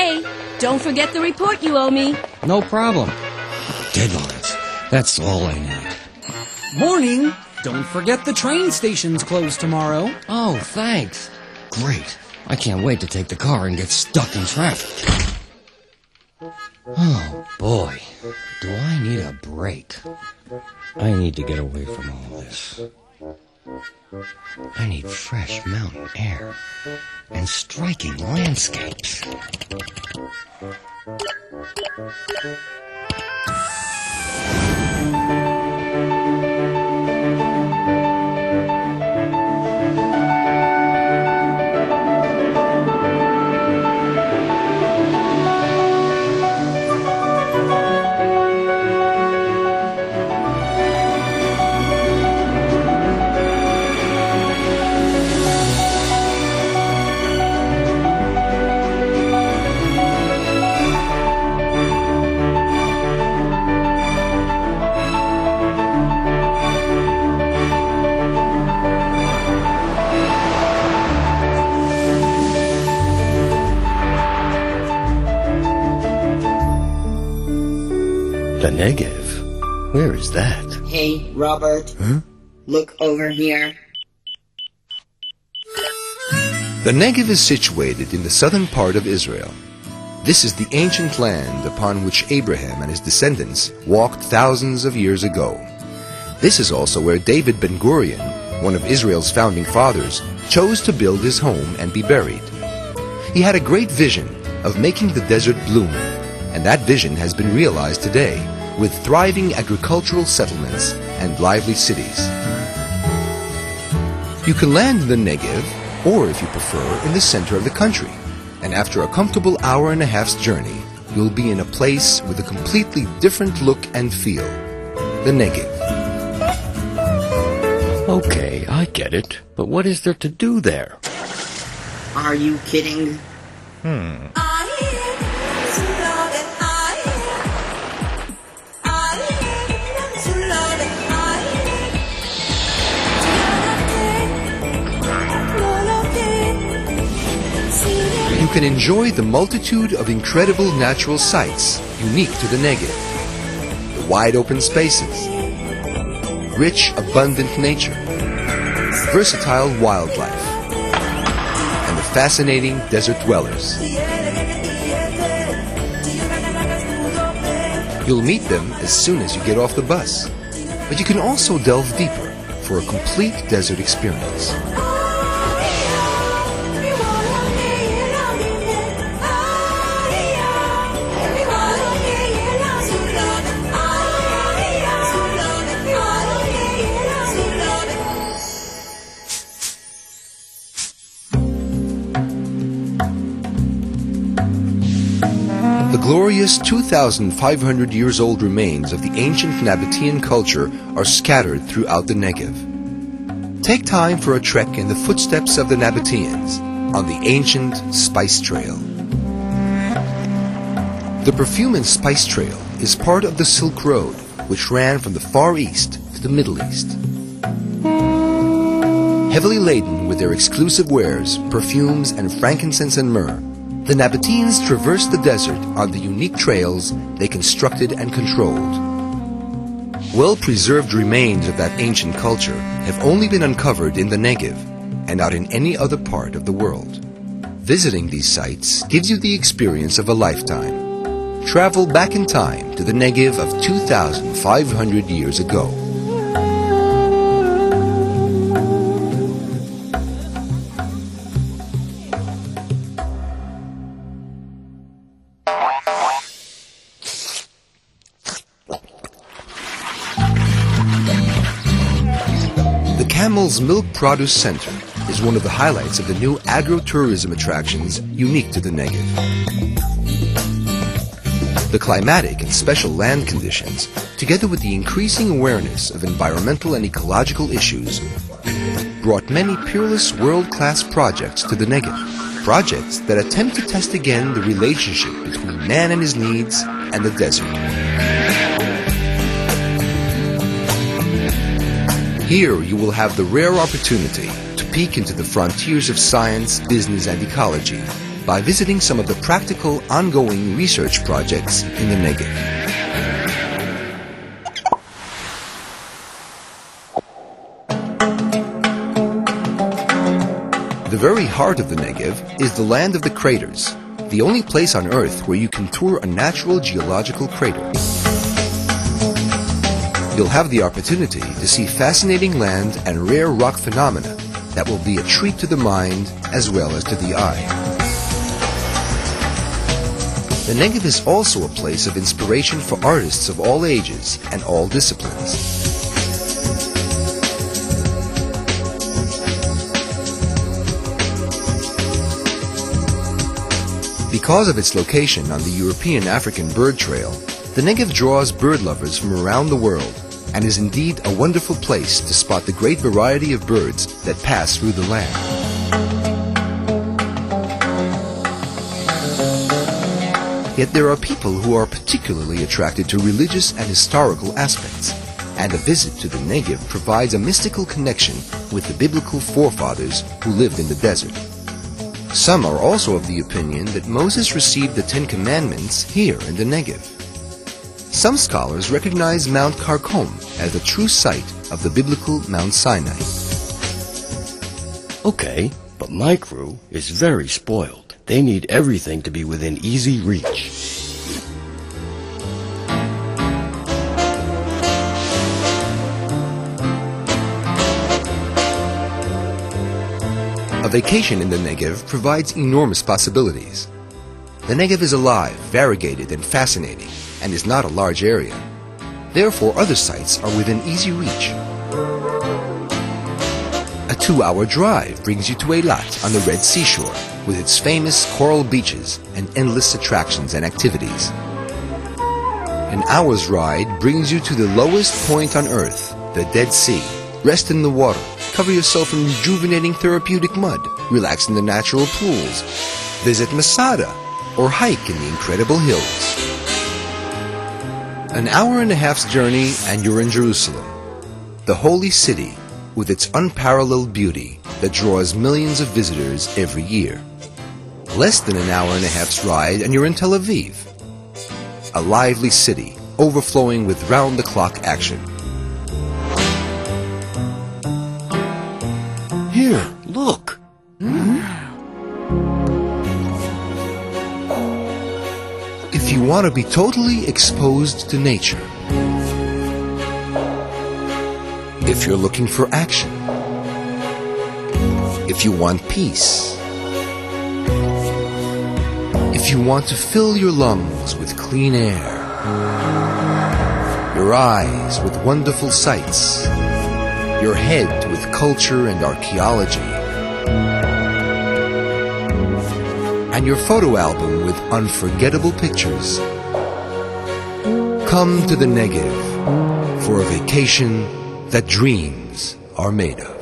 Hey, don't forget the report you owe me. No problem. Deadlines. That's all I need. Morning! Don't forget the train station's closed tomorrow. Oh, thanks. Great. I can't wait to take the car and get stuck in traffic. Oh, boy. Do I need a break? I need to get away from all this. I need fresh mountain air and striking landscapes. The Negev? Where is that? Hey, Robert. Huh? Look over here. The Negev is situated in the southern part of Israel. This is the ancient land upon which Abraham and his descendants walked thousands of years ago. This is also where David Ben Gurion, one of Israel's founding fathers, chose to build his home and be buried. He had a great vision of making the desert bloom, and that vision has been realized today with thriving agricultural settlements and lively cities. You can land in the Negev, or if you prefer, in the center of the country. And after a comfortable hour and a half's journey, you'll be in a place with a completely different look and feel. The Negev. Okay, I get it. But what is there to do there? Are you kidding? You can enjoy the multitude of incredible natural sights unique to the Negev. The wide open spaces, rich, abundant nature, versatile wildlife, and the fascinating desert dwellers. You'll meet them as soon as you get off the bus, but you can also delve deeper for a complete desert experience. Glorious 2,500 years old remains of the ancient Nabatean culture are scattered throughout the Negev. Take time for a trek in the footsteps of the Nabateans on the ancient Spice Trail. The Perfume and Spice Trail is part of the Silk Road, which ran from the Far East to the Middle East. Heavily laden with their exclusive wares, perfumes, and frankincense and myrrh, the Nabateans traversed the desert on the unique trails they constructed and controlled. Well preserved remains of that ancient culture have only been uncovered in the Negev and not in any other part of the world. Visiting these sites gives you the experience of a lifetime. Travel back in time to the Negev of 2,500 years ago. Camel's Milk Produce Center is one of the highlights of the new agro-tourism attractions unique to the Negev. The climatic and special land conditions, together with the increasing awareness of environmental and ecological issues, brought many peerless world-class projects to the Negev. Projects that attempt to test again the relationship between man and his needs and the desert. Here you will have the rare opportunity to peek into the frontiers of science, business, and ecology by visiting some of the practical, ongoing research projects in the Negev. The very heart of the Negev is the land of the craters, the only place on Earth where you can tour a natural geological crater. You'll have the opportunity to see fascinating land and rare rock phenomena that will be a treat to the mind as well as to the eye. The Negev is also a place of inspiration for artists of all ages and all disciplines. Because of its location on the European-African bird trail, the Negev draws bird lovers from around the world and is indeed a wonderful place to spot the great variety of birds that pass through the land. Yet there are people who are particularly attracted to religious and historical aspects, and a visit to the Negev provides a mystical connection with the biblical forefathers who lived in the desert. Some are also of the opinion that Moses received the Ten Commandments here in the Negev. Some scholars recognize Mount Karkom as the true site of the biblical Mount Sinai. Okay, but my crew is very spoiled. They need everything to be within easy reach. A vacation in the Negev provides enormous possibilities. The Negev is alive, variegated, and fascinating, and is not a large area. Therefore, other sites are within easy reach. A two-hour drive brings you to Eilat on the Red Seashore, with its famous coral beaches and endless attractions and activities. An hour's ride brings you to the lowest point on Earth, the Dead Sea. Rest in the water, cover yourself in rejuvenating therapeutic mud, relax in the natural pools, visit Masada, or hike in the incredible hills. An hour and a half's journey and you're in Jerusalem, the holy city with its unparalleled beauty that draws millions of visitors every year. Less than an hour and a half's ride and you're in Tel Aviv, a lively city overflowing with round-the-clock action. Here, look. Want to be totally exposed to nature, if you're looking for action, if you want peace, if you want to fill your lungs with clean air, your eyes with wonderful sights, your head with culture and archaeology, and your photo album with unforgettable pictures. Come to the Negev for a vacation that dreams are made of.